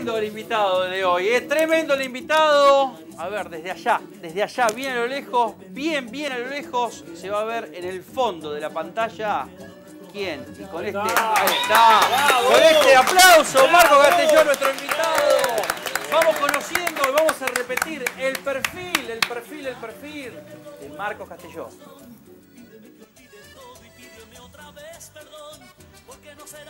tremendo el invitado de hoy, es tremendo el invitado. A ver, desde allá, desde allá, bien a lo lejos, bien, bien a lo lejos, se va a ver en el fondo de la pantalla quién. Y con este, ahí está, con este aplauso, Marco Castellón, nuestro invitado. Vamos conociendo y vamos a repetir el perfil, el perfil, el perfil de Marco Castellón.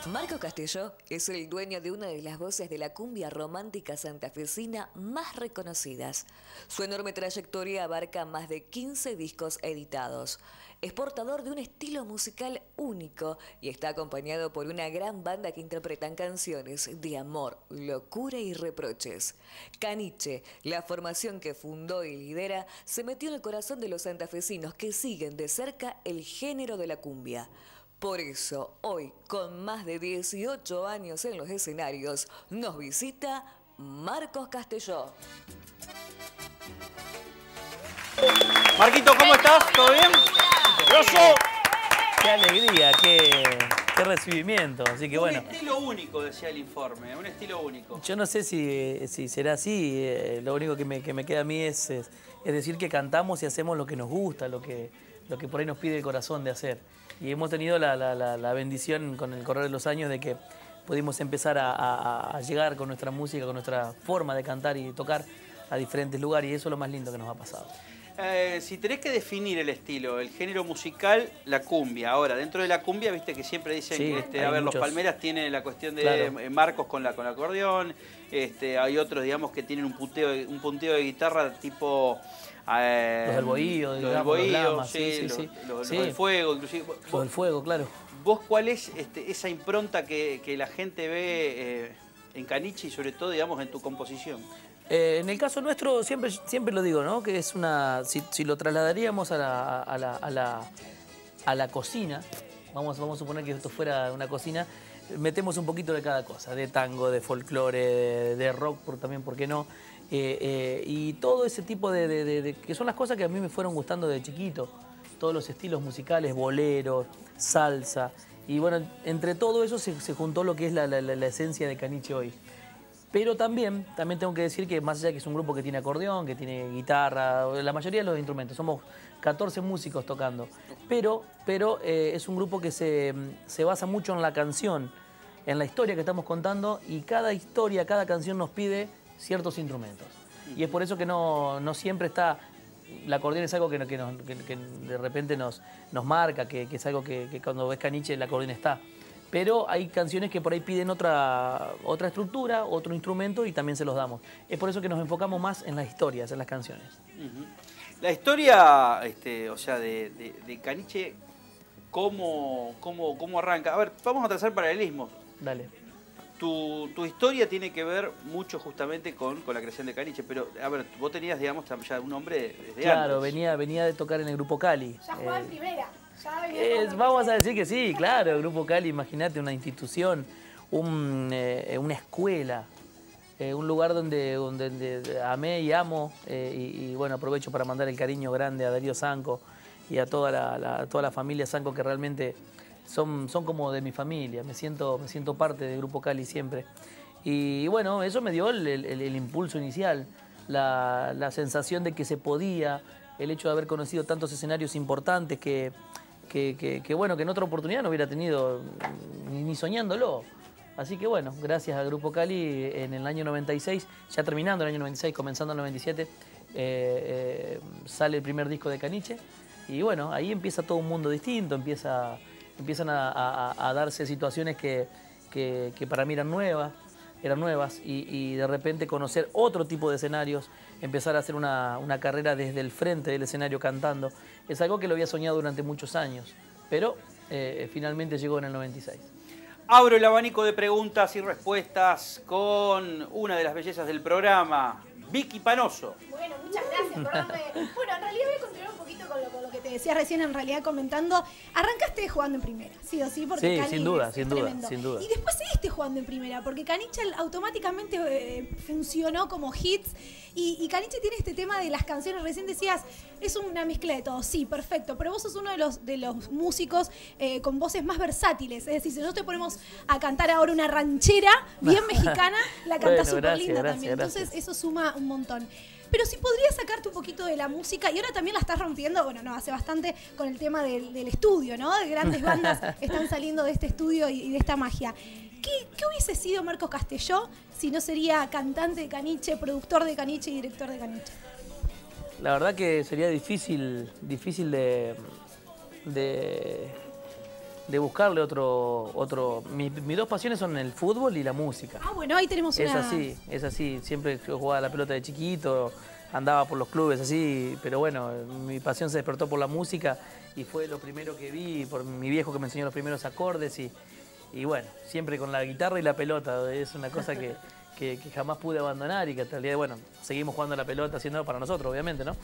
Marco Castelló es el dueño de una de las voces de la cumbia romántica santafesina más reconocidas. Su enorme trayectoria abarca más de 15 discos editados. Es portador de un estilo musical único y está acompañado por una gran banda que interpretan canciones de amor, locura y reproches. Caniche, la formación que fundó y lidera, se metió en el corazón de los santafesinos que siguen de cerca el género de la cumbia. Por eso, hoy, con más de 18 años en los escenarios, nos visita Marcos Castelló. Marquito, ¿cómo estás? ¿Todo bien? Qué alegría, qué, qué recibimiento. Así que bueno. Un estilo único, decía el informe, un estilo único. Yo no sé si, si será así, eh, lo único que me, que me queda a mí es, es, es decir que cantamos y hacemos lo que nos gusta, lo que, lo que por ahí nos pide el corazón de hacer. Y hemos tenido la, la- la- la bendición con el correr de los años de que pudimos empezar a, a- a llegar con nuestra música, con nuestra forma de cantar y tocar a diferentes lugares y eso es lo más lindo que nos ha pasado. Eh, si tenés que definir el estilo, el género musical, la cumbia. Ahora, dentro de la cumbia, viste que siempre dicen, Sí, este, a ver, muchos. los Palmeras tienen la cuestión de Claro. eh, Marcos con la con el acordeón, este, hay otros, digamos, que tienen un punteo, de- un punteo de guitarra tipo... eh, Los del bohío, los del los lamas, sí, sí, sí, los, sí. los- los del fuego, inclusive. Lo ¿Vos, del fuego, claro. vos cuál es este, esa impronta que, que la gente ve eh, en Caniche y sobre todo, digamos, en tu composición? Eh, en el caso nuestro, siempre, siempre lo digo, ¿no? Que es una. Si, si lo trasladaríamos a la, a la, a la, a la cocina, vamos, vamos a suponer que esto fuera una cocina, metemos un poquito de cada cosa, de tango, de folclore, de, de rock, por, también, ¿por qué no? Eh, eh, y todo ese tipo de, de- de- de- que son las cosas que a mí me fueron gustando de chiquito. Todos los estilos musicales, boleros, salsa. Y bueno, entre todo eso se, se juntó lo que es la, la- la- la esencia de Caniche hoy. Pero también, también tengo que decir que más allá de que es un grupo que tiene acordeón, que tiene guitarra, la mayoría de los instrumentos, somos 14 músicos tocando, pero, pero eh, es un grupo que se, se basa mucho en la canción, en la historia que estamos contando y cada historia, cada canción nos pide ciertos instrumentos. Y es por eso que no, no siempre está... El acordeón es algo que, que nos- que- que de repente nos, nos marca, que, que es algo que, cuando ves caniche el acordeón está pero hay canciones que por ahí piden otra, otra estructura, otro instrumento y también se los damos. Es por eso que nos enfocamos más en las historias, en las canciones. La historia, este, o sea, de, de- de Caniche, ¿cómo, cómo, ¿cómo arranca? A ver, vamos a trazar paralelismos. Dale. Tu, tu historia tiene que ver mucho justamente con, con la creación de Caniche, pero, a ver, vos tenías, digamos, ya un nombre desde Claro, antes. venía, venía de tocar en el Grupo Cali. Ya jugaba en Eh, primera. Ya en vamos a decir que sí, claro, el Grupo Cali, imagínate, una institución, un, eh, una escuela, eh, un lugar donde, donde, donde amé y amo, eh, y, y, bueno, aprovecho para mandar el cariño grande a Darío Sanco y a toda la, la- a toda la familia Sanco que realmente son, son como de mi familia, me siento, me siento parte del Grupo Cali siempre. Y bueno, eso me dio el, el- el- impulso inicial, la, la sensación de que se podía, el hecho de haber conocido tantos escenarios importantes que, que, que- que, bueno, que en otra oportunidad no hubiera tenido ni, ni soñándolo. Así que bueno, gracias al Grupo Cali en el año 96, ya terminando el año 96, comenzando el 97, eh, eh, sale el primer disco de Caniche y bueno, ahí empieza todo un mundo distinto, empieza, empiezan a, a- a darse situaciones que, que- que para mí eran nuevas, eran nuevas y, y de repente conocer otro tipo de escenarios, empezar a hacer una, una carrera desde el frente del escenario cantando, es algo que lo había soñado durante muchos años, pero eh, finalmente llegó en el 96. Abro el abanico de preguntas y respuestas con una de las bellezas del programa, Vicky Panoso. Bueno, muchas gracias por darme. Bueno, en realidad voy a continuar un poquito con lo, con lo que te decía recién, en realidad comentando. Arrancaste jugando en primera, sí o sí, porque Sí, Cali sin duda, es- sin es duda, tremendo. sin duda. Y después seguiste jugando en primera, porque Canichal automáticamente eh, funcionó como hits Y, y Caniche tiene este tema de las canciones, recién decías, es una mezcla de todo, sí, perfecto, pero vos sos uno de los, de los músicos eh, con voces más versátiles, es decir, si nosotros te ponemos a cantar ahora una ranchera bien mexicana, la cantás Bueno, súper linda gracias, también, entonces eso suma un montón. Pero si podrías sacarte un poquito de la música, y ahora también la estás rompiendo, bueno, no, hace bastante con el tema del, del estudio, ¿no? De grandes bandas están saliendo de este estudio y, y de esta magia. ¿Qué, qué hubiese sido Marcos Castelló si no sería cantante de Caniche, productor de Caniche y director de Caniche? La verdad que sería difícil, difícil de, de, de buscarle otro, otro. Mis, mis dos pasiones son el fútbol y la música. Ah, bueno, ahí tenemos Es una... así, es así. Siempre yo jugaba a la pelota de chiquito, andaba por los clubes así, pero bueno, mi pasión se despertó por la música y fue lo primero que vi por mi viejo que me enseñó los primeros acordes y, y bueno, siempre con la guitarra y la pelota. Es una cosa que, que- que jamás pude abandonar y que hasta el día de, bueno, seguimos jugando la pelota, haciéndolo para nosotros, obviamente, ¿no?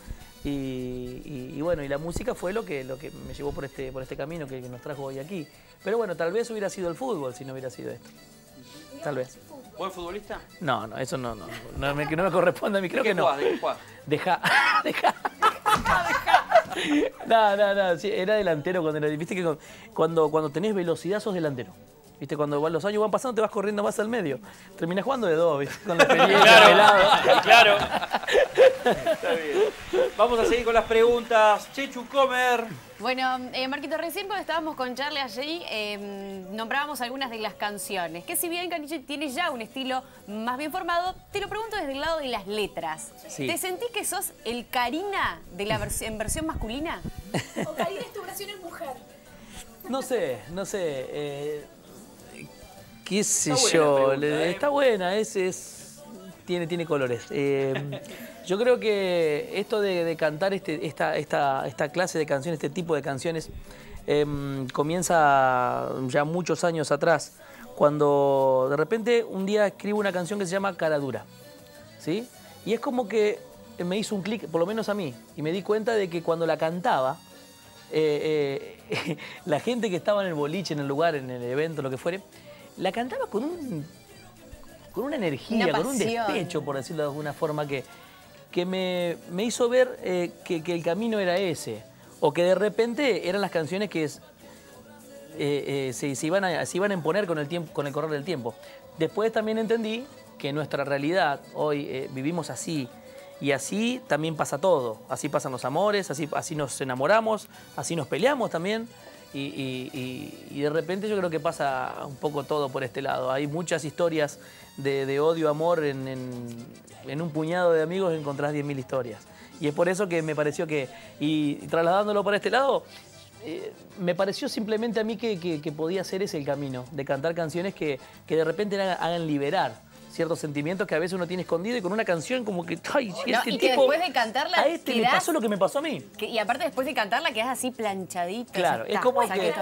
Y, y- y bueno, y la música fue lo que, lo que me llevó por este, por este camino que, que nos trajo hoy aquí. Pero bueno, tal vez hubiera sido el fútbol si no hubiera sido esto. Tal vez. ¿Buen futbolista? No, no, eso no, no, no, me, que no me corresponde a mí, creo ¿De que qué no. jugás? ¿De qué jugás? Deja, deja. No, no, no, sí, era delantero cuando era, viste que cuando, cuando tenés velocidad sos delantero. Viste, cuando van- los años van pasando te vas corriendo más al medio. Terminás jugando de dos, ¿viste? Con la experiencia, pelado. claro. Está bien. Vamos a seguir con las preguntas. Chechu Comer. Bueno, eh, Marquito, recién cuando estábamos con Charlie allí, eh, nombrábamos algunas de las canciones, que si bien Caniche tiene ya un estilo más bien formado, te lo pregunto desde el lado de las letras. Sí. ¿Te sentís que sos el Karina de la vers- en versión masculina? O Karina es tu versión en mujer. No sé, no sé. eh, ¿Qué sé Está yo? pregunta, ¿eh? Está buena, es, es- tiene, tiene colores. Eh, yo creo que esto de, de cantar este, esta, esta, esta clase de canciones, este tipo de canciones, em, comienza ya muchos años atrás, cuando de repente un día escribo una canción que se llama Cara Dura. ¿sí? Y es como que me hizo un clic, por lo menos a mí, y me di cuenta de que cuando la cantaba, eh, eh, la gente que estaba en el boliche, en el lugar, en el evento, lo que fuere, la cantaba con un con una energía, Una con un despecho, por decirlo de alguna forma, que, que me, me hizo ver eh, que, que el camino era ese. O que de repente eran las canciones que es- eh, eh, se, se iban a, se iban a imponer con el, tiempo, con el correr del tiempo. Después también entendí que nuestra realidad, hoy eh, vivimos así, y así también pasa todo. Así pasan los amores, así, así nos enamoramos, así nos peleamos también. Y, de repente yo creo que pasa un poco todo por este lado. Hay muchas historias de, odio, amor, en, un puñado de amigos encontrás 10.000 historias. Y es por eso que me pareció que, y trasladándolo para este lado, eh, me pareció simplemente a mí que, que- podía ser ese el camino, de cantar canciones que, que de repente hagan liberar ciertos sentimientos que a veces uno tiene escondido y con una canción como que, ay, No, este y que tipo- después de cantarla a este le pasó lo que me pasó a mí. Que- y aparte después de cantarla quedas así planchadito. Claro, es como que-.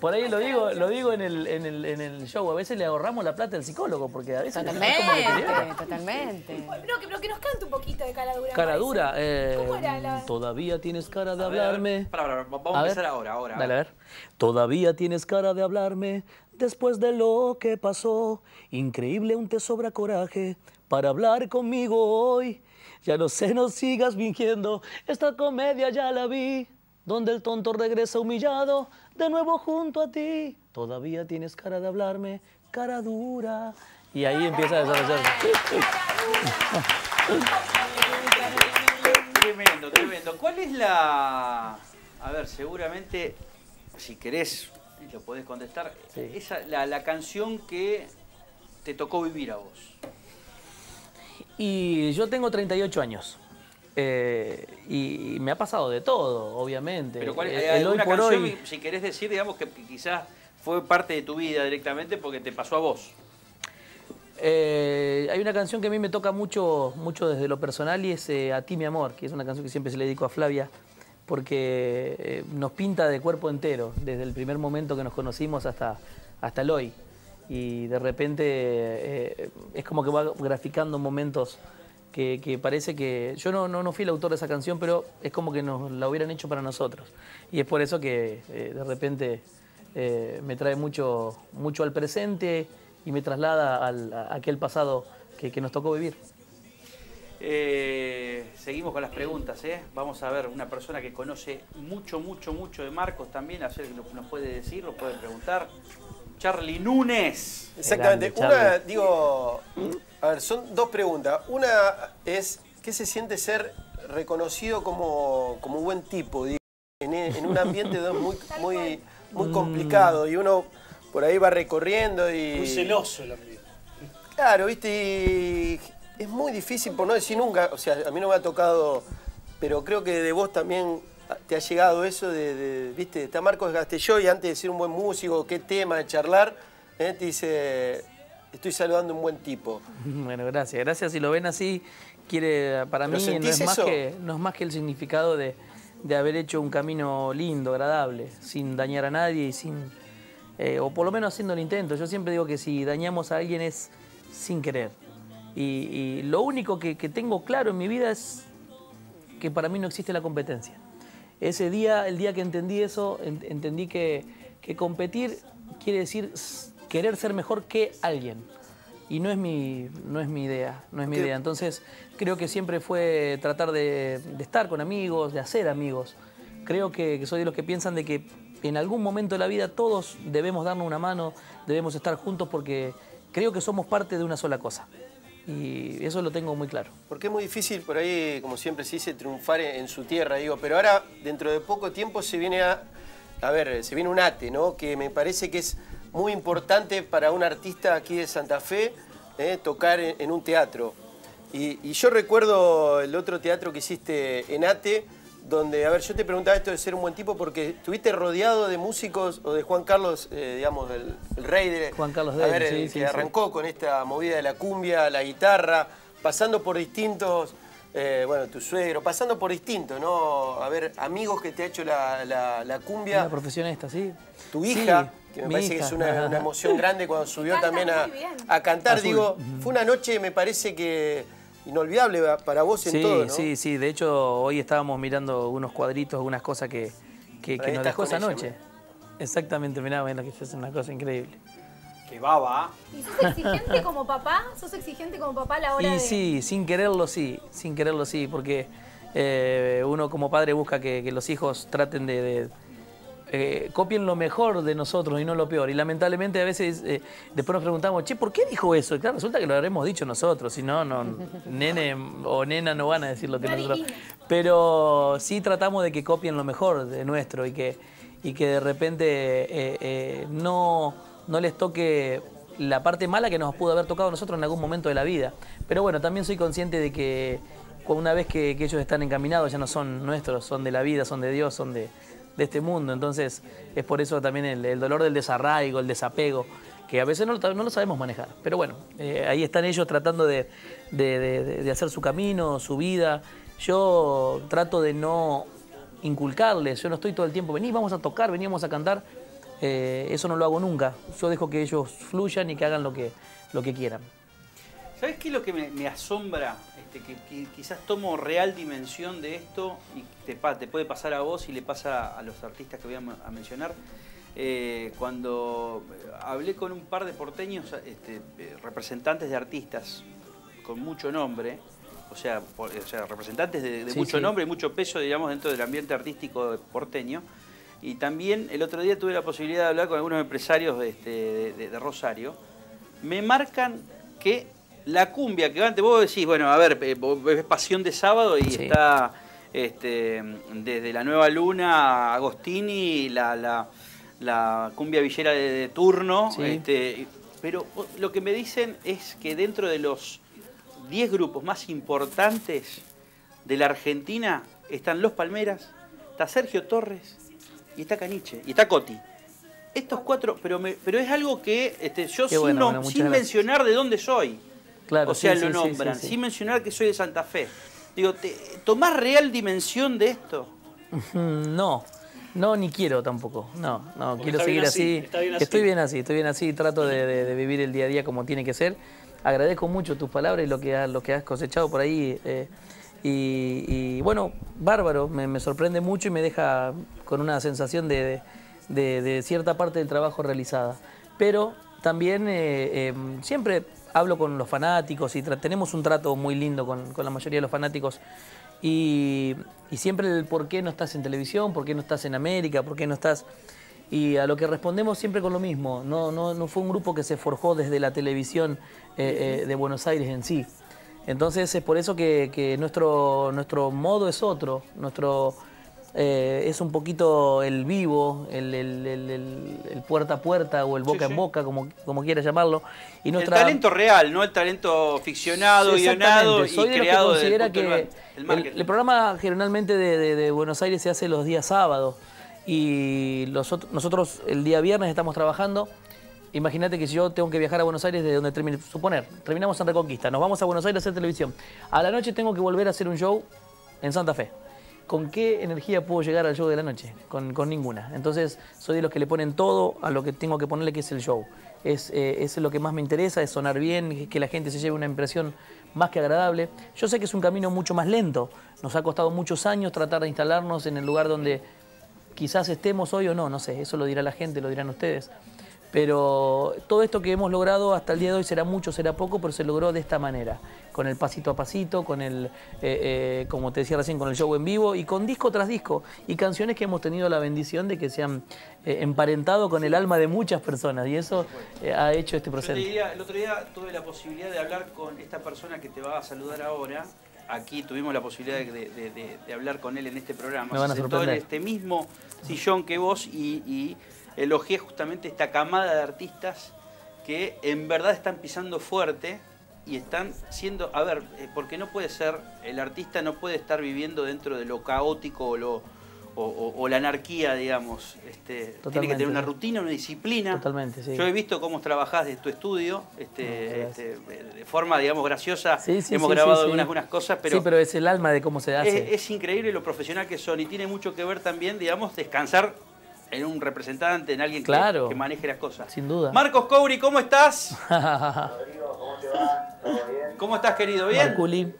Por ahí lo digo, lo digo en el, en, el, en el show, a veces le ahorramos la plata al psicólogo, porque a veces es como que te Totalmente, totalmente. Pero que, pero que nos cante un poquito de cara dura. Cara dura, eh, ¿Cómo era la- todavía tienes cara de A ver. hablarme. Vamos a ver. empezar ahora, ahora. Dale, a ver. Todavía tienes cara de hablarme después de lo que pasó. Increíble, aún te sobra coraje para hablar conmigo hoy. Ya no sé, no sigas fingiendo. Esta comedia ya la vi. Donde el tonto regresa humillado de nuevo junto a ti. Todavía tienes cara de hablarme, cara dura. Y ahí empieza a desarrollarse. Tremendo, tremendo. ¿Cuál es la. A ver, seguramente, si querés, y lo podés contestar, Sí. esa, la, la canción que te tocó vivir a vos. Y yo tengo 38 años. Eh, y, me ha pasado de todo, obviamente. Pero ¿cuál, El- hay hoy alguna por canción, hoy- si querés decir, digamos, que, que quizás fue parte de tu vida directamente porque te pasó a vos? Eh, hay una canción que a mí me toca mucho, mucho desde lo personal y es eh, A ti mi amor, que es una canción que siempre se le dedico a Flavia, porque eh, nos pinta de cuerpo entero, desde el primer momento que nos conocimos hasta, hasta el hoy. Y de repente eh, es como que va graficando momentos que, parece que... Yo no, no, no fui el autor de esa canción, pero es como que nos la hubieran hecho para nosotros. Y es por eso que eh, de repente me trae mucho, mucho al presente y me traslada al, a aquel pasado que, que nos tocó vivir. Eh, seguimos con las preguntas, ¿eh? Vamos a ver una persona que conoce mucho, mucho, mucho de Marcos también, a ver qué nos puede decir, nos puede preguntar. Charlie Núñez. Exactamente. Grande, Una, digo, a ver, son dos preguntas. Una es, ¿qué se siente ser reconocido como, como buen tipo? digo, en, en un ambiente muy, muy, muy complicado y uno por ahí va recorriendo y... Muy celoso el amigo. Claro, viste, y es muy difícil, por no decir nunca, o sea, a mí no me ha tocado, pero creo que de vos también te ha llegado eso de, de, viste, está Marcos Castelló y antes de ser un buen músico, qué tema, de charlar, eh, te dice, estoy saludando a un buen tipo. Bueno, gracias. Gracias. Si lo ven así, quiere para ¿Pero mí no es, más que, no es más que el significado de, de haber hecho un camino lindo, agradable, sin dañar a nadie y sin. eh, o por lo menos haciendo el intento. Yo siempre digo que si dañamos a alguien es sin querer. Y, y lo único que, que tengo claro en mi vida es que para mí no existe la competencia. Ese día, el día que entendí eso, en- entendí que, que competir quiere decir querer ser mejor que alguien. Y no es mi, no es mi idea, no es mi idea. Entonces, creo que siempre fue tratar de, de estar con amigos, de hacer amigos. Creo que, que soy de los que piensan de que en algún momento de la vida todos debemos darnos una mano, debemos estar juntos porque creo que somos parte de una sola cosa. Y eso lo tengo muy claro. Porque es muy difícil por ahí, como siempre se dice, triunfar en, su tierra, digo, pero ahora dentro de poco tiempo se viene a, ver, se viene un ATE, ¿no? Que me parece que es muy importante para un artista aquí de Santa Fe eh, tocar en, un teatro. Y yo recuerdo el otro teatro que hiciste en ATE, donde, a ver, yo te preguntaba esto de ser un buen tipo porque estuviste rodeado de músicos o de Juan Carlos, eh, digamos, el, el rey de... Juan Carlos a Del, ver, sí, el sí, que sí. arrancó con esta movida de la cumbia, la guitarra, pasando por distintos, eh, bueno, tu suegro, pasando por distintos, ¿no? A ver, amigos que te ha hecho la, la- la cumbia, Una profesión esta, ¿sí? tu Sí, hija, que me mi parece que es una, una emoción grande cuando subió también a, a cantar. Azul. Digo, fue una noche, me parece que inolvidable para vos en Sí, todo, ¿no? sí, sí. De hecho, hoy estábamos mirando unos cuadritos, unas cosas que, que, nos dejó esa ella, noche. Exactamente, mirá, bueno, que es una cosa increíble. Que baba. ¿Y sos exigente como papá? ¿Sos exigente como papá a la hora Y de...? sí, sin quererlo sí, sin quererlo sí, porque eh, uno como padre busca que, que los hijos traten de... de, eh, copien lo mejor de nosotros y no lo peor. Y lamentablemente a veces eh, después nos preguntamos, che, ¿por qué dijo eso? Y claro, resulta que lo habremos dicho nosotros, si no, no, nene o nena no van a decir lo que No nosotros... Pero sí tratamos de que copien lo mejor de nuestro y que, y que de repente eh, eh, no, no les toque la parte mala que nos pudo haber tocado a nosotros en algún momento de la vida. Pero bueno, también soy consciente de que una vez que, que ellos están encaminados ya no son nuestros, son de la vida, son de Dios, son de, de este mundo. Entonces es por eso también el, dolor del desarraigo, el desapego, que a veces no, no lo sabemos manejar. Pero bueno, eh, ahí están ellos tratando de, de- hacer su camino, su vida. Yo trato de no inculcarles, yo no estoy todo el tiempo, vení, vamos a tocar, veníamos a cantar. Eh, eso no lo hago nunca. Yo dejo que ellos fluyan y que hagan lo que, lo que quieran. ¿Sabes qué es lo que me asombra? Este, que, que quizás tomo real dimensión de esto y te, puede pasar a vos y le pasa a los artistas que voy a, mencionar. Eh, cuando hablé con un par de porteños, este, eh, representantes de artistas con mucho nombre, o sea, por- o sea, representantes de, de Sí, mucho sí. nombre y mucho peso, digamos, dentro del ambiente artístico porteño. Y también el otro día tuve la posibilidad de hablar con algunos empresarios de, este, de- de- de Rosario. Me marcan que la cumbia que antes vos decís, bueno, a ver, eh, ves Pasión de Sábado y Sí. está este, desde la Nueva Luna, Agostini, la, la, la cumbia villera de, de turno. Sí. este, pero lo que me dicen es que dentro de los 10 grupos más importantes de la Argentina están Los Palmeras, está Sergio Torres y está Caniche y está Coti. Estos cuatro, pero, me- pero es algo que este, yo Qué sin, bueno, bueno, sin mencionar de dónde soy. Claro, o sea, sí, lo sí, nombran, sí, sin mencionar que soy de Santa Fe. Digo, ¿te, ¿tomás real dimensión de esto? No, no, ni quiero tampoco. No, no, Porque quiero seguir así. Estoy bien así, estoy bien así. Trato de, de- de vivir el día a día como tiene que ser. Agradezco mucho tus palabras y lo que, ha- lo que has cosechado por ahí. eh, y, y, bueno, bárbaro, me, me sorprende mucho y me deja con una sensación de cierta parte del trabajo realizada. Pero también eh, eh, siempre hablo con los fanáticos y tenemos un trato muy lindo con, con la mayoría de los fanáticos. Y, y siempre el por qué no estás en televisión, por qué no estás en América, por qué no estás... Y a lo que respondemos siempre con lo mismo. No, no, no fue un grupo que se forjó desde la televisión eh, eh, de Buenos Aires en sí. Entonces es por eso que, que nuestro, nuestro modo es otro. Nuestro, eh, es un poquito el vivo, el, el- el- el- el puerta a puerta o el boca sí. en boca, como, como quieras llamarlo. Y El nuestra, talento real, no el talento ficcionado, guionado y los que creado el considera que el el, el programa generalmente de, de- de Buenos Aires se hace los días sábados y los nosotros el día viernes estamos trabajando. Imagínate que si yo tengo que viajar a Buenos Aires de donde termine, suponer, terminamos en Reconquista, nos vamos a Buenos Aires a hacer televisión. A la noche tengo que volver a hacer un show en Santa Fe. ¿Con qué energía puedo llegar al show de la noche? Con, ninguna. Entonces, soy de los que le ponen todo a lo que tengo que ponerle, que es el show. Es, eh, es lo que más me interesa, es sonar bien, que la gente se lleve una impresión más que agradable. Yo sé que es un camino mucho más lento. Nos ha costado muchos años tratar de instalarnos en el lugar donde quizás estemos hoy o no, no sé, eso lo dirá la gente, lo dirán ustedes. Pero todo esto que hemos logrado hasta el día de hoy será mucho, será poco, pero se logró de esta manera, con el pasito a pasito, con el, eh, eh, como te decía recién, con el show en vivo y con disco tras disco y canciones que hemos tenido la bendición de que se han eh, emparentado con el alma de muchas personas y eso ha hecho este proceso. diría, el otro día tuve la posibilidad de hablar con esta persona que te va a saludar ahora. Aquí tuvimos la posibilidad de, de- de- de hablar con él en este programa. Me van a Se sentó en sorprender. este mismo sillón que vos y, y elogié justamente esta camada de artistas que en verdad están pisando fuerte y están siendo, a ver, eh, porque no puede ser, el artista no puede estar viviendo dentro de lo caótico o, lo, o, o- o la anarquía, digamos. Este, tiene que tener una rutina, una disciplina. Totalmente, sí. Yo he visto cómo trabajás de tu estudio, este, No, este, de forma, digamos, graciosa. Sí, sí, Hemos grabado algunas, unas cosas, pero, sí, pero es el alma de cómo se hace. es, es increíble lo profesional que son y tiene mucho que ver también, digamos, descansar en un representante, en alguien que- Claro. que, maneje las cosas. Sin duda. Marcos Couri, ¿cómo estás? Rodrigo, ¿cómo te va? ¿Todo bien? ¿Cómo estás, querido? ¿Bien? Marculi.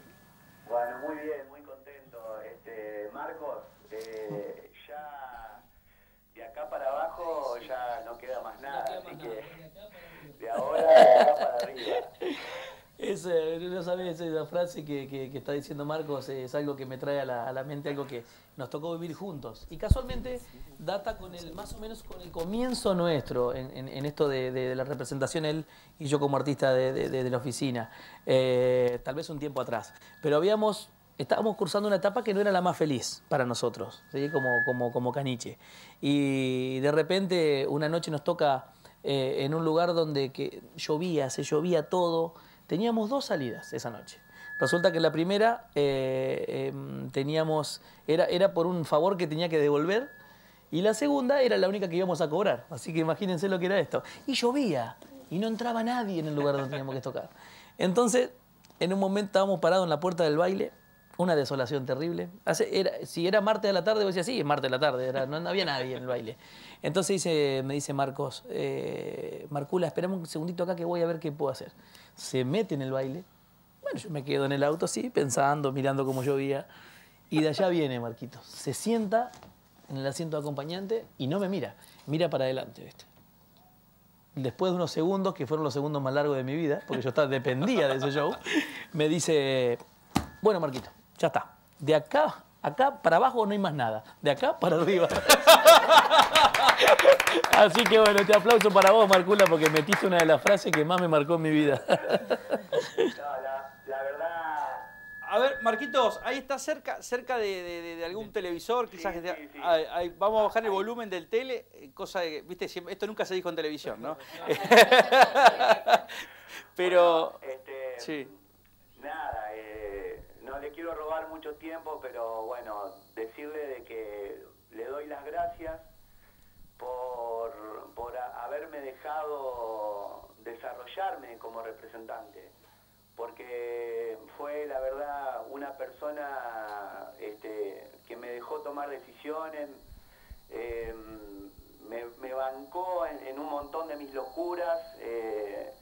Bueno, muy bien, muy contento. Este, Marcos, eh, ya de acá para abajo ya no queda más nada, así que de ahora de acá para arriba. Es, eh, no sabes, esa frase que, que- está diciendo Marcos es algo que me trae a la, a la mente, algo que nos tocó vivir juntos. Y casualmente data con el, más o menos con el comienzo nuestro en, en- esto de, de- la representación, él y yo como artista de- de la oficina, eh, tal vez un tiempo atrás. Pero habíamos, estábamos cursando una etapa que no era la más feliz para nosotros, ¿sí? como, como, como caniche. Y de repente una noche nos toca eh, en un lugar donde que llovía, se llovía todo. Teníamos dos salidas esa noche. Resulta que la primera eh, em, teníamos, era, era por un favor que tenía que devolver y la segunda era la única que íbamos a cobrar. Así que imagínense lo que era esto. Y llovía y no entraba nadie en el lugar donde teníamos que tocar. Entonces, en un momento estábamos parados en la puerta del baile, una desolación terrible. Era- si era martes de la tarde, vos decías, sí, es martes de la tarde, no, había nadie en el baile. Entonces dice, me dice Marcos, eh, Marcula, esperame un segundito acá que voy a ver qué puedo hacer. Se mete en el baile. Bueno, yo me quedo en el auto así, pensando, mirando cómo llovía. Y de allá viene Marquito. Se sienta en el asiento acompañante y no me mira. Mira para adelante, ¿viste? Después de unos segundos, que fueron los segundos más largos de mi vida, porque yo estaba, dependía de ese show, me dice, bueno, Marquito, ya está. De acá, acá para abajo no hay más nada. De acá para arriba. Así que bueno, este aplauso para vos, Marcula, porque metiste una de las frases que más me marcó en mi vida. No, la, verdad, A ver, Marquitos, ahí está cerca, cerca de, de- de- de algún televisor, quizás. Sí, que sea- sí, sí. ahí- ahí, vamos a bajar el volumen del tele, eh, cosa de, que, viste, siempre- esto nunca se dijo en televisión, ¿no? Pero, este, sí. Nada, eh, le quiero robar mucho tiempo, pero bueno, decirle de que le doy las gracias por, por haberme dejado desarrollarme como representante, porque fue la verdad una persona este, que me dejó tomar decisiones, eh, me, me bancó en, un montón de mis locuras, eh,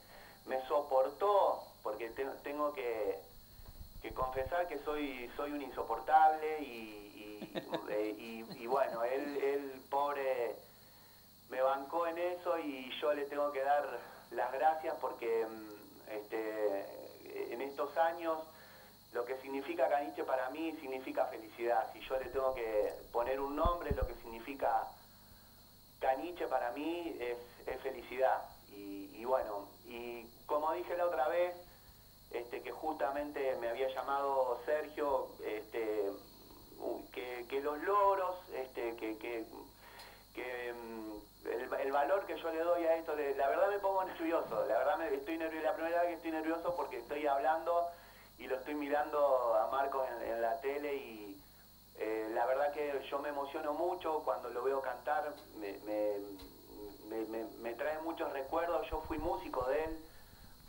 me soportó, porque te- tengo que, que confesar que soy soy un insoportable eh, y- y bueno, él, él pobre me bancó en eso y yo le tengo que dar las gracias porque mm, Este, en estos años, lo que significa Caniche para mí significa felicidad. Si yo le tengo que poner un nombre, lo que significa Caniche para mí es, es felicidad. Y, y bueno, y como dije la otra vez, este, que justamente me había llamado Sergio, este, que, que los logros, este, que, que, que, mm, el, valor que yo le doy a esto, la verdad me pongo nervioso, la verdad me, estoy nervioso, la primera vez que estoy nervioso porque estoy hablando y lo estoy mirando a Marcos en, la tele y eh, la verdad que yo me emociono mucho cuando lo veo cantar, me- me- me trae muchos recuerdos, yo fui músico de él,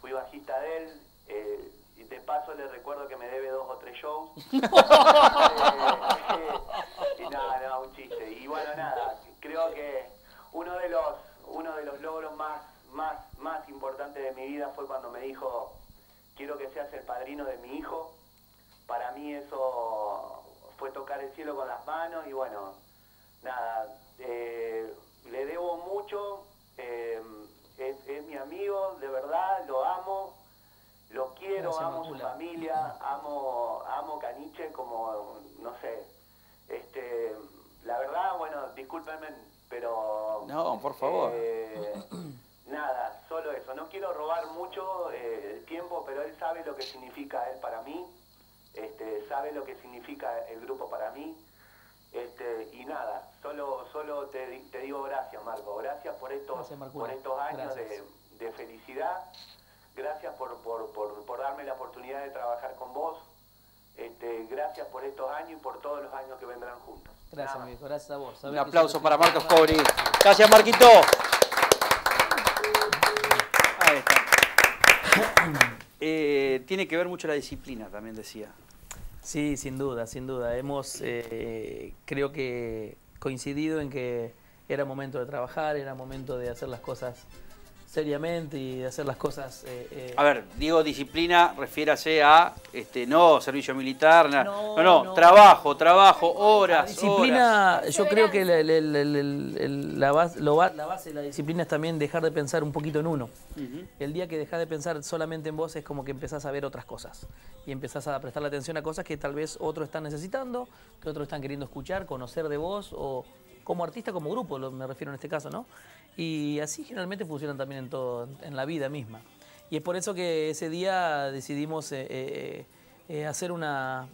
fui bajista de él, eh, y de paso le recuerdo que me debe dos o tres shows. Eh, y nada, no, un chiste. Y bueno, nada, creo que uno de los, uno de los logros más, más, más importantes de mi vida fue cuando me dijo, quiero que seas el padrino de mi hijo. Para mí eso fue tocar el cielo con las manos y bueno, nada, eh, le debo mucho, eh, es, es mi amigo, de verdad, lo amo, lo quiero, amo su familia, amo, amo Caniche como, no sé, este, la verdad, bueno, discúlpenme, pero... No, por favor. eh, nada, solo eso. No quiero robar mucho eh, el tiempo, pero él sabe lo que significa él para mí, este, sabe lo que significa el grupo para mí. Este, y nada, solo, solo te, te digo gracias, Marco. Gracias por estos, Gracias, por estos años de, de felicidad. Gracias por, por, por, por darme la oportunidad de trabajar con vos. Este, gracias por estos años y por todos los años que vendrán juntos. Gracias, amigo. Gracias a vos. Sabés Un aplauso para Marcos Cobri. Gracias, Marquito. Ahí está. Eh, tiene que ver mucho la disciplina, también decía. Sí, sin duda, sin duda. Hemos, eh, creo que coincidido en que era momento de trabajar, era momento de hacer las cosas seriamente y de hacer las cosas... eh, eh, A ver, digo disciplina, refiérase a este, no servicio militar, na- No, no, no, no. trabajo, trabajo, La horas, horas. disciplina, yo creo que la, la- la- la- la base, lo la base de la disciplina es también dejar de pensar un poquito en uno. Ujú. El día que dejas de pensar solamente en vos es como que empezás a ver otras cosas y empezás a prestar atención a cosas que tal vez otros están necesitando, que otros están queriendo escuchar, conocer de vos o como artista, como grupo, lo- me refiero en este caso, ¿no? Y así generalmente funcionan también en todo, en la vida misma. Y es por eso que ese día decidimos eh, eh, eh, hacer una,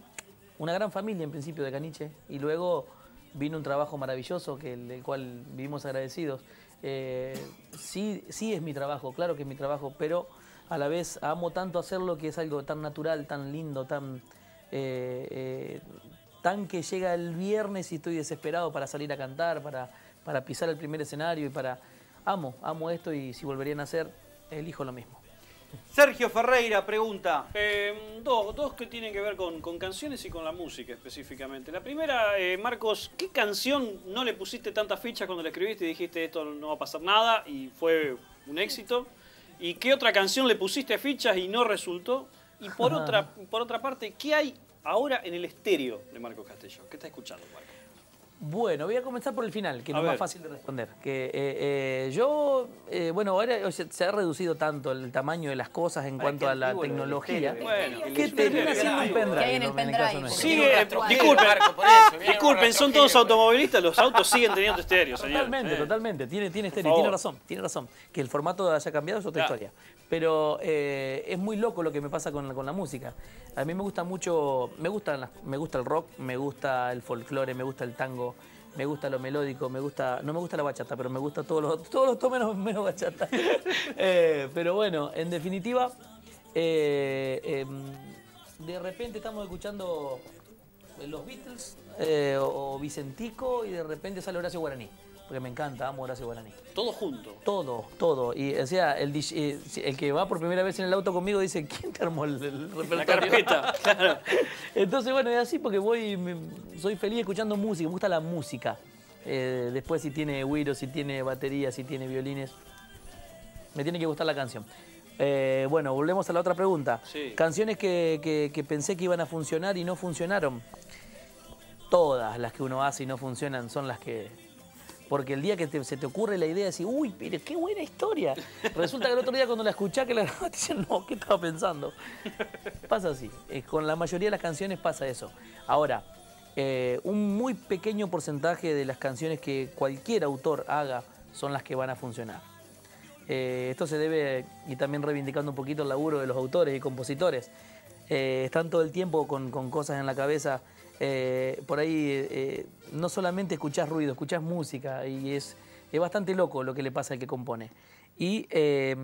una gran familia en principio de Caniche y luego vino un trabajo maravilloso del cual vivimos agradecidos. Sí, sí es mi trabajo, claro que es mi trabajo, pero a la vez amo tanto hacerlo que es algo tan natural, tan lindo, tan, tan que llega el viernes y estoy desesperado para salir a cantar, para, para pisar el primer escenario y para... Amo, amo esto y si volverían a hacer, elijo lo mismo. Sergio Ferreira pregunta. Eh, dos, dos que tienen que ver con, con canciones y con la música específicamente. La primera, eh, Marcos, ¿qué canción no le pusiste tantas fichas cuando la escribiste y dijiste esto no va a pasar nada y fue un éxito? ¿Y qué otra canción le pusiste fichas y no resultó? Y por otra, por otra parte, ¿qué hay ahora en el estéreo de Marcos Castellón? ¿Qué está escuchando, Marcos? Bueno, voy a comenzar por el final, que es más ver. fácil de responder. Que eh, eh, yo, eh, bueno, ahora se ha reducido tanto el tamaño de las cosas en Ay, cuanto a la lo tecnología. Bueno, que termina siendo un pendrive. Sigue, disculpen, disculpen, son todos automovilistas, los autos siguen teniendo estéreo, señor. Totalmente, Eh. totalmente. Tiene, tiene estéreo, tiene razón, tiene razón. Que el formato haya cambiado es otra Claro. historia. Pero eh, es muy loco lo que me pasa con, con la música. A mí me gusta mucho, me gusta, me gusta el rock, me gusta el folclore, me gusta el tango, me gusta lo melódico, me gusta, no me gusta la bachata, pero me gusta todos los, todos los tonos menos, menos bachata. Eh, pero bueno, en definitiva, eh, em, de repente estamos escuchando los Beatles eh, o Vicentico y de repente sale Horacio Guaraní. Porque me encanta, amo Horacio Guaraní. Todo junto. Todo, todo. Y o sea, el, DJ eh, el que va por primera vez en el auto conmigo dice, ¿quién te armó el, el repertorio? La carpeta, claro. Entonces, bueno, es así porque voy, soy feliz escuchando música, me gusta la música. Eh, después si tiene güiro, si tiene batería, si tiene violines, me tiene que gustar la canción. Eh, bueno, volvemos a la otra pregunta. Sí. Canciones que, que- que pensé que iban a funcionar y no funcionaron. Todas las que uno hace y no funcionan son las que Porque el día que se te ocurre la idea de decir, uy, pero qué buena historia. Resulta que el otro día cuando la escuchás que la grabaste, dices, no, ¿qué estaba pensando? Pasa así. eh, con la mayoría de las canciones pasa eso. Ahora, eh, un muy pequeño porcentaje de las canciones que cualquier autor haga son las que van a funcionar. Eh, esto se debe, y también reivindicando un poquito el laburo de los autores y compositores. Están todo el tiempo con, con cosas en la cabeza. Eh, por ahí eh, no solamente escuchás ruido, escuchás música y es, es bastante loco lo que le pasa al que compone. Y eh,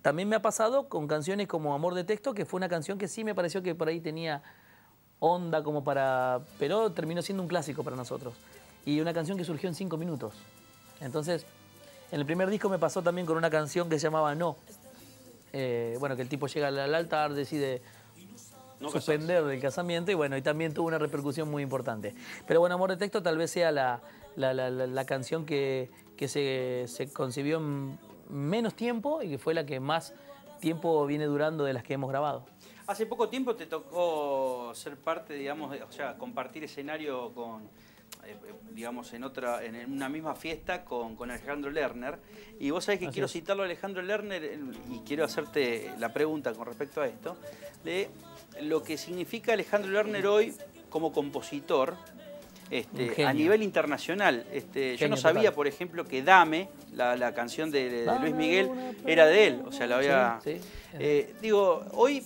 también me ha pasado con canciones como Amor de Texto, que fue una canción que sí me pareció que por ahí tenía onda como para... pero terminó siendo un clásico para nosotros. Y una canción que surgió en cinco minutos. Entonces, en el primer disco me pasó también con una canción que se llamaba No. Bueno, que el tipo llega al altar, decide No suspender el casamiento y bueno, y también tuvo una repercusión muy importante. Pero bueno, Amor de Texto tal vez sea la, la- la- canción que, que se, se concibió en menos tiempo y que fue la que más tiempo viene durando de las que hemos grabado. Hace poco tiempo te tocó ser parte, digamos, de- o sea, compartir escenario con, eh, digamos, en otra, en una misma fiesta con, con Alejandro Lerner. Y vos sabés que Así quiero es. citarlo a Alejandro Lerner eh, y quiero hacerte la pregunta con respecto a esto, de lo que significa Alejandro Lerner hoy como compositor. Este, a nivel internacional, este, yo no sabía, total. por ejemplo, que Dame, la, la canción de, Luis Miguel, era de él. O sea, la había. Sí, sí. Eh, digo, hoy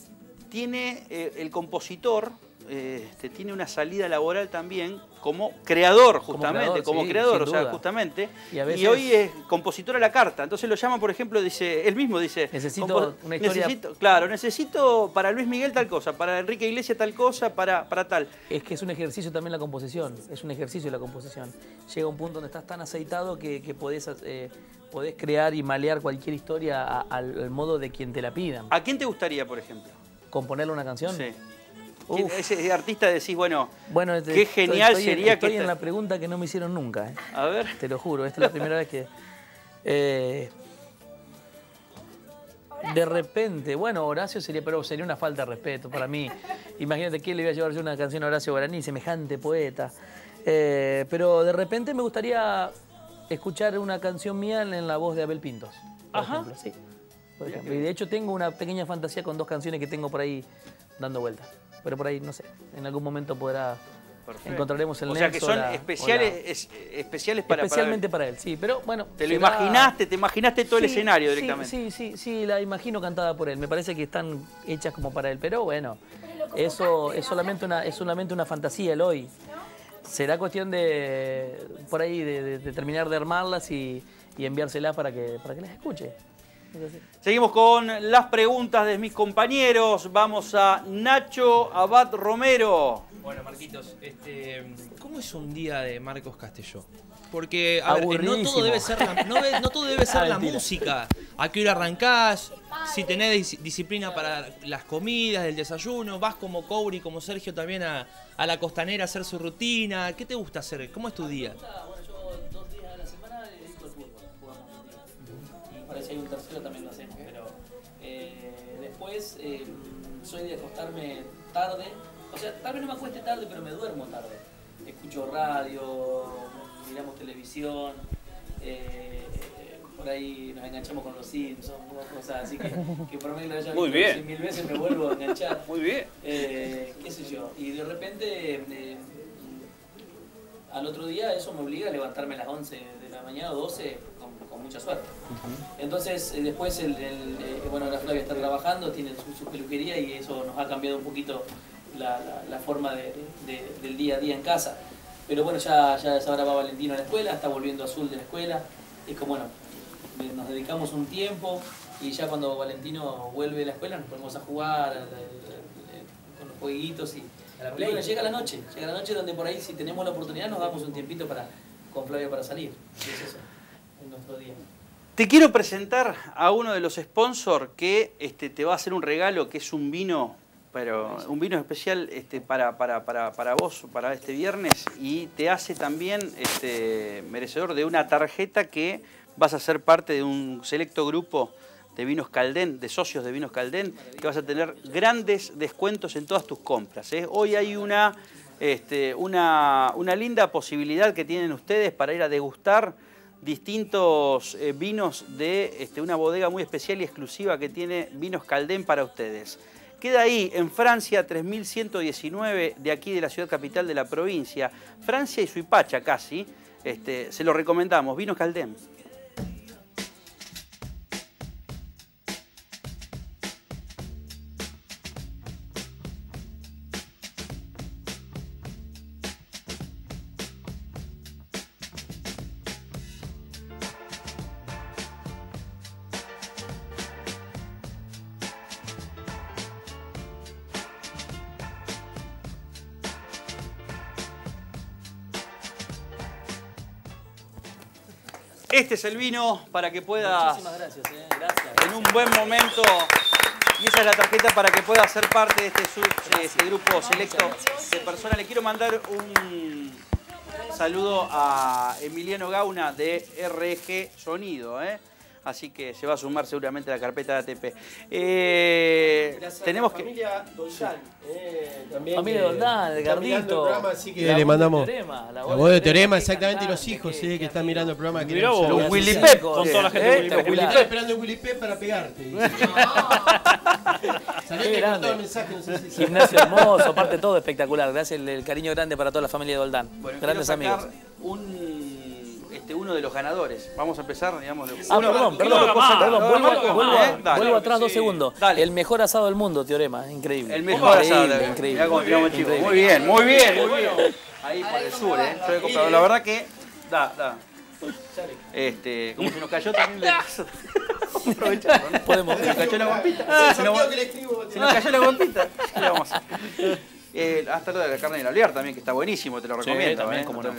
tiene eh, el compositor, eh, este, tiene una salida laboral también como creador, Como justamente, creador, como sí, creador, o sea, duda. justamente. Y hoy es compositor a la carta. Entonces lo llaman, por ejemplo, dice, él mismo dice. Necesito una historia- necesito- claro, necesito para Luis Miguel tal cosa, para Enrique Iglesias tal cosa, para, para tal. Es que es un ejercicio también la composición, es un ejercicio la composición. Llega un punto donde estás tan aceitado que, que podés, eh, podés crear y malear cualquier historia a- al, al modo de quien te la pidan. ¿A quién te gustaría, por ejemplo? ¿Componerle una canción? Sí. Uf. ¿Quién- Ese artista decís, bueno, Bueno, este, qué estoy- genial estoy en- sería estoy que... en esta- la pregunta que no me hicieron nunca, ¿eh? A ver. te lo juro, esta es la primera vez que... eh, de repente, bueno, Horacio sería, pero sería una falta de respeto para mí. Imagínate que le iba a llevar yo una canción a Horacio Guaraní, semejante poeta. Eh, pero de repente me gustaría escuchar una canción mía en en la voz de Abel Pintos, por Ajá. ejemplo. Sí, por ejemplo. Y de hecho tengo una pequeña fantasía con dos canciones que tengo por ahí dando vueltas. Pero por ahí, no sé, en algún momento podrá... Perfecto. Encontraremos el O sea que son la- especiales, la- es- especiales para, para- Especialmente para él, sí. Pero bueno. Te lo será- imaginaste, te imaginaste todo el escenario sí, directamente. Sí, sí, sí, la imagino cantada por él. Me parece que están hechas como para él. Pero bueno, Pero eso es solamente una, es solamente una fantasía el hoy. Será cuestión de, por ahí, de, de- de terminar de armarlas y, y enviárselas para que, para que las escuche. Seguimos con las preguntas de mis compañeros. Vamos a Nacho Abad Romero. Bueno, Marquitos, este, ¿cómo es un día de Marcos Castelló? Porque, a ver, no todo debe ser la, no, no todo debe ser Ah, la mentira. música. ¿A qué hora arrancás? Si tenés dis- disciplina para las comidas, el desayuno, vas como Couri, como Sergio también a, a la costanera a hacer su rutina. ¿Qué te gusta hacer? ¿Cómo es tu día? Que hay un tercero también lo hacemos, pero eh, después eh, soy de acostarme tarde. O sea, tal vez no me acueste tarde, pero me duermo tarde. Escucho radio, miramos televisión, eh, por ahí nos enganchamos con los Simpsons, cosas así que, que por mí lo haya Muy visto bien. mil veces me vuelvo a enganchar. Muy bien. Eh, qué sé yo, y de repente eh, al otro día eso me obliga a levantarme a las 11 de la mañana o 12 con, con mucha suerte. Entonces eh, después, el, el, eh, bueno, la Flavia está trabajando, tiene su, su peluquería y eso nos ha cambiado un poquito la, la- la forma de- de- del día a día en casa. Pero bueno, ya, ya a esa hora va Valentino a la escuela, está volviendo Azul de la escuela. Es como, bueno, nos dedicamos un tiempo y ya cuando Valentino vuelve de la escuela nos ponemos a jugar con los jueguitos y, y bueno, llega la noche, llega la noche donde por ahí si tenemos la oportunidad nos damos un tiempito para, con Flavia para salir. Es eso, es nuestro día. Te quiero presentar a uno de los sponsors que este, te va a hacer un regalo que es un vino, pero un vino especial este, para, para, para, para vos, para este viernes, y te hace también este, merecedor de una tarjeta que vas a ser parte de un selecto grupo de Vinos Caldén, de socios de Vinos Caldén, que vas a tener grandes descuentos en todas tus compras. ¿eh? Hoy hay una, este, una, una linda posibilidad que tienen ustedes para ir a degustar distintos eh, vinos de este, una bodega muy especial y exclusiva que tiene Vinos Caldén para ustedes. Queda ahí, en Francia, 3119, de aquí de la ciudad capital de la provincia. Francia y Suipacha casi. Este, se lo recomendamos, Vinos Caldén. Este es el vino para que puedas Muchísimas gracias, eh, gracias. en un buen momento. Y esa es la tarjeta para que pueda ser parte de este, de este grupo selecto de personas. Le quiero mandar un saludo a Emiliano Gauna de RG Sonido. ¿eh? Así que se va a sumar seguramente a la carpeta de ATP. Eh, tenemos que. familia Doldán, eh, también, Familia que Doldán, está mirando el Edgardito. programa, así que La le voz de mandamos Teorema, la voz de Teorema, exactamente, y los hijos que- eh, que están mirando el programa. Vos, saludar. Willy. Pep. Con toda la gente ¿eh? de Willy Pep. Willy Pep esperando Willy Pep para pegarte. Salió que el mensaje, no sé si Gimnasio hermoso, aparte todo espectacular. Gracias, el, el cariño grande para toda la familia de Doldán. Bueno, Grandes amigos. un, este, uno de los ganadores. Vamos a empezar, digamos. Ah, uno- perdón, perdón, de los cosas- perdón, no, vuelvo, no, no, vuelvo- ¿eh? Dale. vuelvo atrás dos sí. segundos. Dale. El mejor asado del mundo, Teorema, increíble. El mejor asado. Increíble, de- increíble. Mirá cómo tiramos, chicos. Increíble. Muy bien, muy bien, muy bien. Ahí por el sur, ¿eh? Yo he comprado. La verdad que. Da, da. Este, como se nos cayó también le Aprovechamos, ¿no? Podemos. Se nos cayó la bombita. Ah, se nos cayó la bombita. ¿Qué le vamos a hacer? Eh, hasta lo de la carne de la Oliar también, que está buenísimo, te lo Sí, recomiendo. también, ¿eh? cómo no.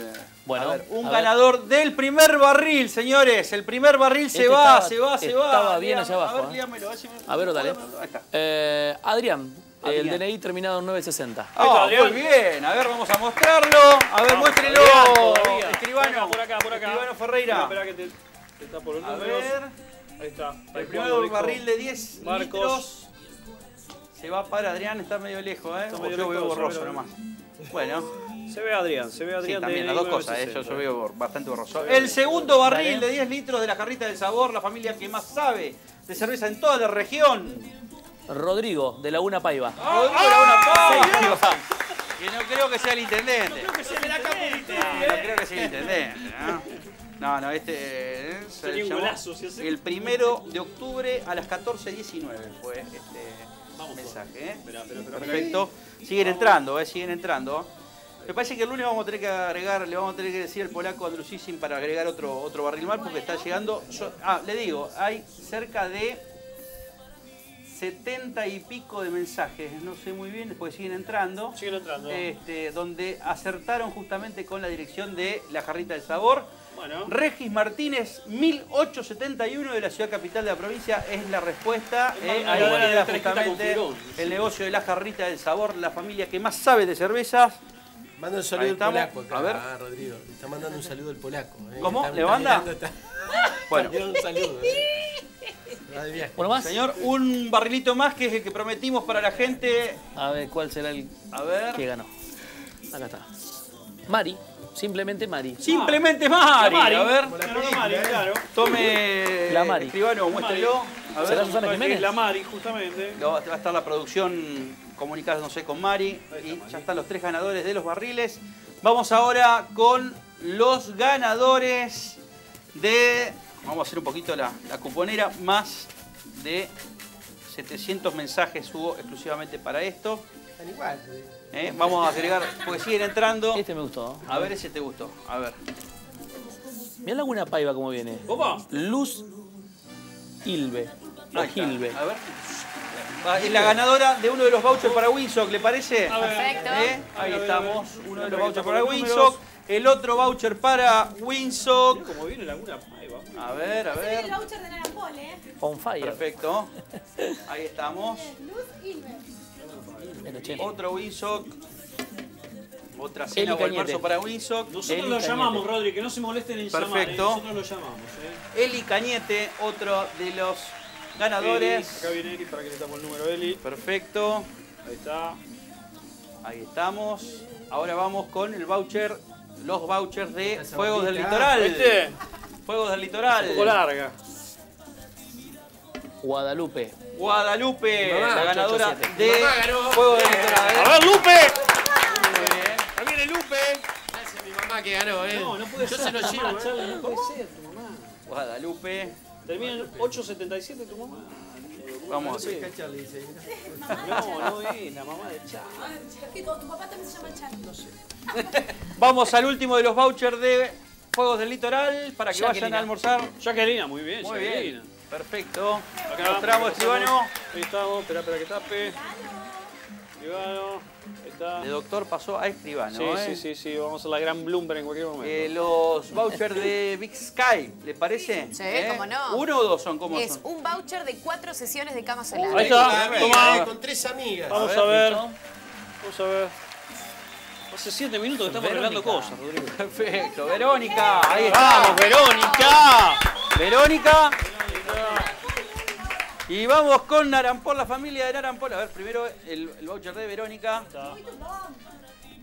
Bueno, ver, un a ver. ganador del primer barril, señores. El primer barril se Este va, estaba- se va, se va. estaba bien allá abajo, A ver, ¿eh? léamelo, a ver dale. Ahí está. Eh, Adrián, el Adrián. DNI terminado en 960. Ah, Adrián. muy bien. A ver, vamos a mostrarlo. A ver, Vamos, muéstrelo. Adrián. Escribano. Por acá, por acá. Escribano Ferreira. Espera que te, te tapo los A números. ver. Ahí está. El Ahí primer barril de 10 Marcos. litros. Se va para Adrián, está medio lejos, ¿eh? Está O medio yo veo lejos, borroso nomás. Bueno, Se ve Adrián, se ve a sí, Adrián. también de las dos cosas, ¿eh? yo, 960. yo veo bastante borroso. El segundo barril de 10 litros de la jarrita del sabor, la familia que más sabe de cerveza en toda la región. Rodrigo, de Laguna Paiva. Rodrigo Laguna Paiva. Que no creo que sea el intendente. No, no creo que sea el intendente, ¿no? No, no, este eh, se Sería un golazo, si hace- el primero de octubre a las 14.19 fue este Vamos, mensaje. ¿eh? Perfecto. Siguen entrando, eh, siguen entrando. Me parece que el lunes vamos a tener que agregar, le vamos a tener que decir al polaco Andrusísim para agregar otro, otro barril más porque está llegando. yo- ah, le digo, hay cerca de 70 y pico de mensajes, no sé muy bien, después siguen entrando. Siguen entrando. Este, donde acertaron justamente con la dirección de la jarrita del sabor. Bueno. Regis Martínez, 1871 de la ciudad capital de la provincia, es la respuesta. eh, Una ahí queda justamente el negocio de la jarrita del sabor, la familia que más sabe de cervezas. Manda un saludo al polaco acá, A ver. ah, Rodrigo. Le está mandando un saludo al polaco. eh. ¿Cómo? Está- ¿Le está manda? mirando, está- Bueno, un saludo. eh. Bueno, más. señor, un barrilito más que es el que prometimos para la gente. A ver, ¿cuál será el A ver. que ganó? Acá está. Mari, simplemente Mari. Simplemente Mari. La Mari. A ver, la Mari, claro. tome. La Mari. Escribano, muéstrelo. A ¿Será ver. Susana Que Jiménez? es La Mari, justamente. Va a estar la producción comunicándose con Mari y ya están los tres ganadores de los barriles. Vamos ahora con los ganadores de. Vamos a hacer un poquito la, la cuponera. Más de 700 mensajes hubo exclusivamente para esto. Están igual. Eh. Vamos a agregar, porque siguen entrando. Este me gustó. A ver ese te gustó. A ver. Mirá Laguna Paiva cómo viene. ¿Cómo? Luz. Gilbe. A ver. Es la ganadora de uno de los vouchers para Winsock, ¿le parece? Perfecto. ¿Eh? Ahí estamos, uno de los vouchers para Winsock, el otro voucher para Winsock. Como viene Laguna Paiva. A ver, a El ver. voucher de ¿eh? On fire. Perfecto. Ahí estamos. Luz Ilver. Otro Winsock. Otra cena o Cañete. almuerzo para Winsock. Nosotros Eli lo Cañete. llamamos, Rodri, que no se molesten en llamar. Perfecto. ¿eh? Nosotros lo llamamos. ¿eh? Eli Cañete, otro de los Eli, ganadores. acá viene Eli para que le tapo el número Eli. Perfecto. Ahí está. Ahí estamos. Ahora vamos con el voucher, los vouchers de Fuegos del. Litoral. ¿Viste? Fuegos del Litoral. Un poco larga. Guadalupe. Guadalupe, Mamá, la ganadora 887. de Mamá ganó. Fuegos del Litoral. ¡A ver, Lupe! Muy bien. ¡Ahí viene Lupe! Gracias a mi mamá que ganó, ¿eh? No, no puede Yo ser. se lo llevo, ¿eh? Charlie, no puede ser tu mamá. Guadalupe. Termina en 8.77 tu mamá. Vamos. No, no es la mamá de Charlie. Tu papá también se llama Charlie. Vamos al último de los vouchers de Fuegos del Litoral para que vayan Jacqueline. a almorzar. Jacqueline, muy bien, Muy Jacqueline. bien. Perfecto. Acá, Mostramos, escribano. Ahí estamos, espera, espera que tape. Escribano, ahí está. De doctor pasó a escribano. Sí, ¿eh? sí, sí, sí, vamos a la gran Bloomberg en cualquier momento. Eh, los vouchers de Big Sky, ¿le parece? Sí, ¿Eh? cómo no. ¿Uno o dos son? ¿Cómo Es son? un voucher de cuatro sesiones de cama solar. Ahí está, toma. Con tres amigas. Vamos A a ver. Vamos a ver. Hace siete minutos que estamos arreglando Verónica. cosas, Rodrigo. Perfecto. Verónica, ahí está. ¡Vamos, Verónica! Verónica. Y vamos con Narampol, la familia de Narampol. A ver, primero el, el voucher de Verónica.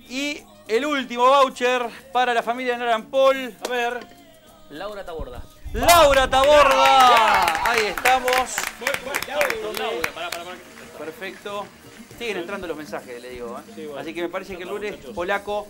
Y el último voucher para la familia de Narampol. A ver. Laura Taborda. Laura Taborda. Ahí estamos. Perfecto. Siguen entrando los mensajes, le digo. ¿eh? Así que me parece que el lunes, polaco,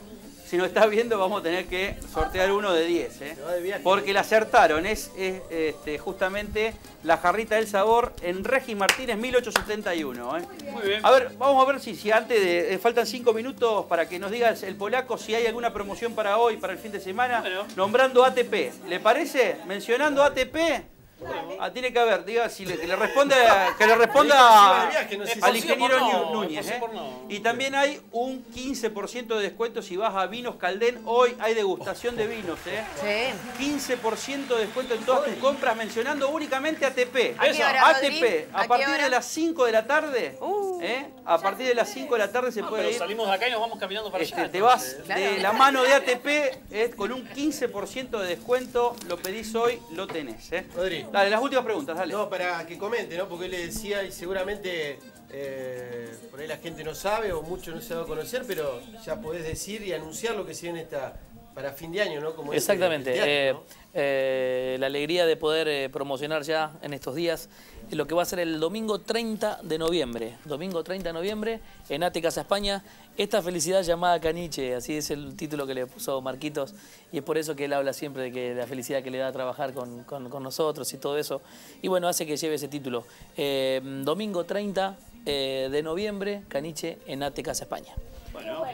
si nos está viendo, vamos a tener que sortear uno de 10. ¿eh? Porque la acertaron. Es, es, este, justamente la jarrita del sabor en Regis Martínez 1871. ¿eh? Muy bien. A ver, vamos a ver si, si antes de. eh, faltan cinco minutos para que nos diga el, el polaco si hay alguna promoción para hoy, para el fin de semana, Bueno. nombrando ATP. ¿Le parece? Mencionando ATP. Ah, tiene que haber, diga, si le, que le responde, que le responda viaje, no al ingeniero no, Núñez. ¿eh? no. Y también hay un 15% de descuento si vas a Vinos Caldén. Hoy hay degustación de vinos, ¿eh? Sí. 15% de descuento en todas tus compras mencionando únicamente ATP. ¿A qué hora, Rodri? ATP, ¿A partir hora? de las 5 de la tarde, Uh. ¿eh? A partir de las 5 de la tarde se No, puede pero ir. salimos de acá y nos vamos caminando para Este, allá. te vas. Claro. de la mano de ATP eh, con un 15% de descuento, lo pedís hoy, lo tenés. ¿eh? Rodri. Dale, las últimas preguntas, dale. No, para que comente, ¿no? Porque él le decía y seguramente eh, por ahí la gente no sabe o mucho no se va a conocer, pero ya podés decir y anunciar lo que se viene esta, para fin de año, ¿no? Como Exactamente. el teatro, eh, ¿no? eh, la alegría de poder eh, promocionar ya en estos días lo que va a ser el domingo 30 de noviembre. Domingo 30 de noviembre en Ate Casa España. Esta felicidad llamada Caniche, así es el título que le puso Marquitos. Y es por eso que él habla siempre de que la felicidad que le da trabajar con, con- nosotros y todo eso. Y bueno, hace que lleve ese título. Eh, domingo 30 eh, de noviembre, Caniche en Ate Casa España.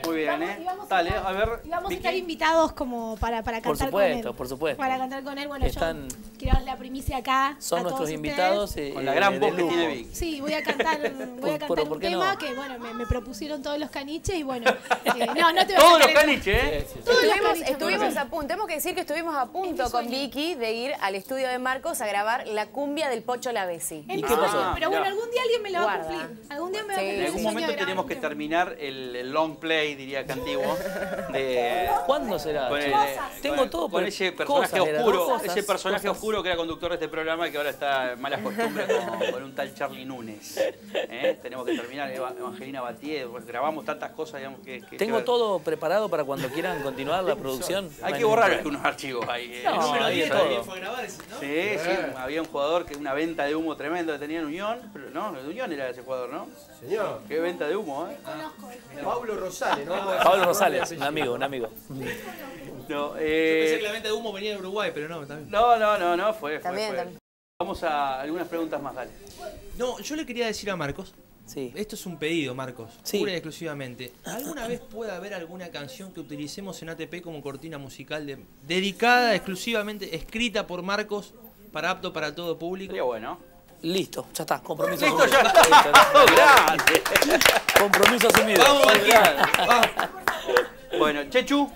Muy bien, Vamos- ¿eh? y vamos a ver. Y vamos a estar invitados como para, para Por cantar con él. supuesto, por supuesto. Para cantar con él. Bueno, Están- yo quiero dar la primicia acá. Son a nuestros invitados. eh, Con la gran de voz que tiene Vic. Sí, voy a cantar, voy a Por- cantar un ¿por qué tema no? que bueno, me, me propusieron todos los caniches y bueno, eh, no, no te voy a Todos los caniches, ¿eh? Todos los Estuvimos, caniches, estuvimos bueno. a punto, tenemos que decir que estuvimos a punto con. Vicky de ir al estudio de Marcos a grabar la cumbia del Pocho Lavesi. Es mi qué pasó? Pero bueno, algún día alguien me lo va a Guarda. cumplir. Algún día me va a Sí. cumplir En algún momento tenemos que un terminar el, el long play, diría que antiguo, de, ¿Cuándo será? con, el- Cosas. Tengo con- todo con ese personaje cosas, oscuro, cosas, ese personaje cosas. oscuro que era conductor de este programa y que ahora está en malas costumbres con, con un tal Charlie Núñez. ¿Eh? Tenemos que terminar, Eva- Evangelina Batier, pues grabamos tantas cosas, digamos que... que- Tengo que- todo preparado para cuando quieran continuar la producción. Hay No que borrar algunos archivos ahí. ¿eh? No, número ahí 10 todo. fue a grabar ese, ¿no? Sí, sí, había un jugador que una venta de humo tremendo que tenía en Unión, pero no, de Unión era ese jugador, ¿no? Señor, Qué venta de humo, ¿eh? Pablo Rosales, ¿no? Pablo Rosales, un amigo, un amigo. No, Yo pensé eh, que la venta de humo venía de Uruguay, pero no, también. no, no, no, no, fue, fue, También, fue. también. Vamos a algunas preguntas más, dale. No, yo le quería decir a Marcos, Sí. esto es un pedido, Marcos, Sí. pura y exclusivamente. ¿Alguna vez puede haber alguna canción que utilicemos en ATP como cortina musical de- dedicada exclusivamente, escrita por Marcos, para apto para todo público? Sería bueno. Listo, ya está, compromiso Listo, asumido. ya está. Gracias. Compromiso asumido. Vamos, Marquín. Bueno, Chechu,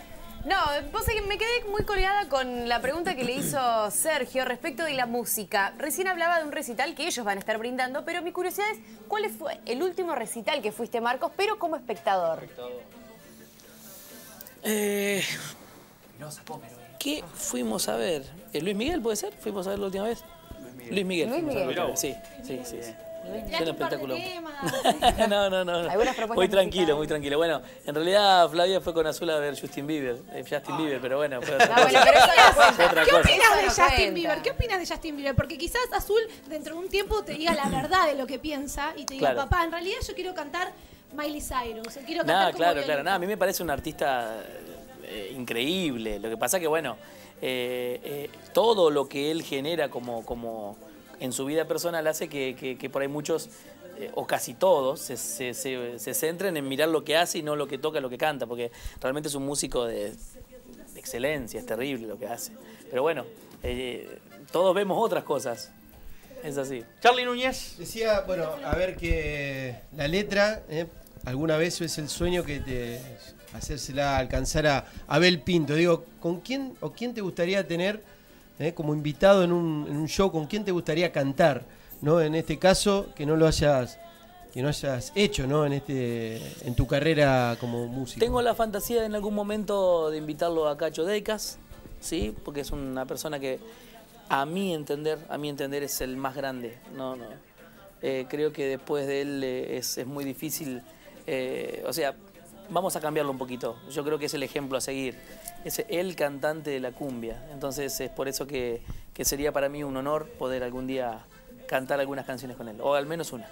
No, vos que me quedé muy colgada con la pregunta que le hizo Sergio respecto de la música. Recién hablaba de un recital que ellos van a estar brindando, pero mi curiosidad es, ¿cuál fue el último recital que fuiste, Marcos, pero como espectador? Eh, ¿Qué fuimos a ver? ¿Eh, ¿Luis Miguel puede ser? ¿Fuimos a ver la última vez? Luis Miguel. Luis. Sí, sí, sí. Suena espectacular. no, no, no. Propuestas Muy tranquilo, muy tranquilo. Bueno, en realidad Flavia fue con Azul a ver Justin Bieber. eh, Justin Bieber, pero bueno, fue otra No, bueno, cosa. pero no otra ¿Qué opinas de no Justin. Bieber? ¿Qué opinas de Justin Bieber? Porque quizás Azul dentro de un tiempo te diga la verdad de lo que piensa y te diga, Claro. papá, en realidad yo quiero cantar Miley Cyrus, quiero cantar Nada, como claro, Violeta". claro. Nada, a mí me parece un artista eh, increíble. Lo que pasa que, bueno, eh, eh, todo lo que él genera como, como en su vida personal hace que, que- que por ahí muchos, eh, o casi todos, se, se- se- se centren en mirar lo que hace y no lo que toca, lo que canta, porque realmente es un músico de, de excelencia, es terrible lo que hace. Pero bueno, eh, todos vemos otras cosas. Es así. Charlie Núñez. Decía, bueno, a ver que la letra, eh, alguna vez es el sueño que te hacérsela alcanzar a Abel Pinto. Digo, ¿con quién o quién te gustaría tener eh, como invitado en un, en un show? ¿Con quién te gustaría cantar? ¿No? En este caso, que no lo hayas que no hayas hecho, ¿no? En este en tu carrera como músico. Tengo la fantasía en algún momento de invitarlo a Cacho Deicas, ¿sí? Porque es una persona que a mi entender, a entender es el más grande. No, no. Eh, creo que después de él eh, es, es muy difícil. o sea, vamos a cambiarlo un poquito. Yo creo que es el ejemplo a seguir. Es el cantante de la cumbia. Entonces es por eso que, que sería para mí un honor poder algún día cantar algunas canciones con él, o al menos una.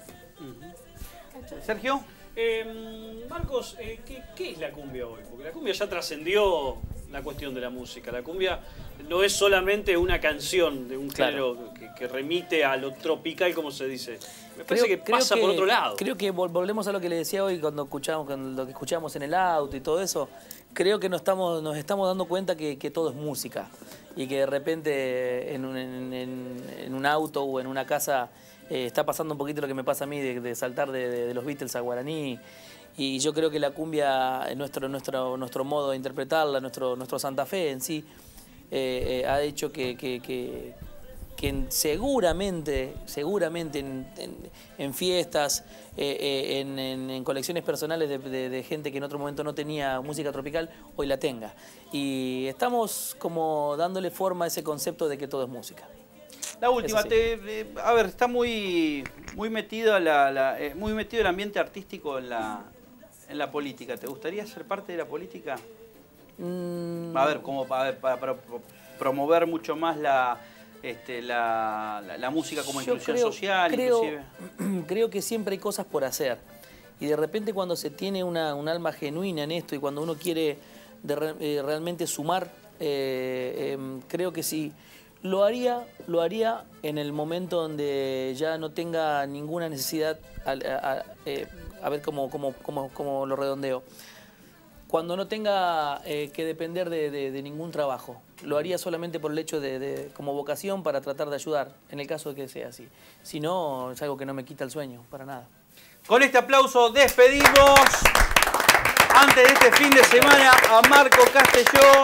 Sergio. Eh, Marcos, eh, ¿qué, qué es la cumbia hoy? Porque la cumbia ya trascendió la cuestión de la música. La cumbia no es solamente una canción de un Claro. que, que remite a lo tropical, como se dice. Me parece que pasa por otro lado. Creo que vol- volvemos a lo que le decía hoy cuando escuchamos, con lo que escuchamos en el auto y todo eso. Creo que nos estamos, nos estamos dando cuenta que, que todo es música y que de repente en un, en- en- en un auto o en una casa eh, está pasando un poquito lo que me pasa a mí de, de saltar de, de- de los Beatles a Guaraní. Y yo creo que la cumbia, nuestro, nuestro, nuestro modo de interpretarla, nuestro, nuestro Santa Fe en sí, eh, eh, ha hecho que, que- que- que en- seguramente, seguramente en, en- en fiestas, eh, eh, en, colecciones personales de, de- de gente que en otro momento no tenía música tropical, hoy la tenga. Y estamos como dándole forma a ese concepto de que todo es música. La última, te- a ver, está muy, muy metido la, la- muy metido el ambiente artístico en la, en la política. ¿Te gustaría ser parte de la política? Mm, A ver, como para, para- para promover mucho más la, este, la, la- la música como Yo inclusión creo- social, creo, inclusive. creo que siempre hay cosas por hacer. Y de repente cuando se tiene una, un alma genuina en esto y cuando uno quiere de eh, realmente sumar, eh, em, creo que sí. Lo haría, lo haría en el momento donde ya no tenga ninguna necesidad, a- eh, a ver cómo, cómo, cómo, cómo lo redondeo cuando no tenga eh, que depender de, ningún trabajo. Lo haría solamente por el hecho de- como vocación para tratar de ayudar, en el caso de que sea así. Si no, es algo que no me quita el sueño, para nada. Con este aplauso despedimos antes de este fin de semana a Marco Castelló.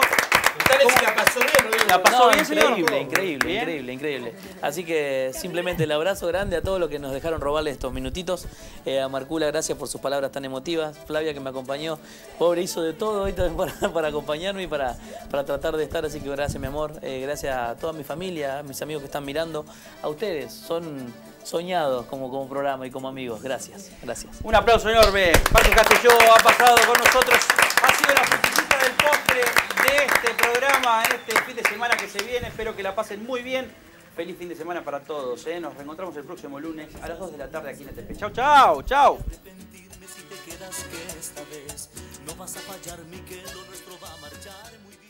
La pasó bien, ¿La pasó No, bien, señor? increíble, increíble, Bien. increíble, increíble. Así que simplemente el abrazo grande a todos los que nos dejaron robarle estos minutitos. Eh, a Marcula, gracias por sus palabras tan emotivas. Flavia, que me acompañó. Pobre, hizo de todo hoy también para, para acompañarme y para, para tratar de estar. Así que gracias, mi amor. Eh, gracias a toda mi familia, a mis amigos que están mirando. A ustedes, son soñados como, como programa y como amigos. Gracias, gracias. Un aplauso enorme. Marco Castelló ha pasado con nosotros. Ha sido la frutillita del postre de este programa, este fin de semana que se viene. Espero que la pasen muy bien. Feliz fin de semana para todos. ¿eh? Nos reencontramos el próximo lunes a las 2 de la tarde aquí en ETP. Chau, chau, chau. No vas a fallar, mi que lo nuestro va a marchar muy bien.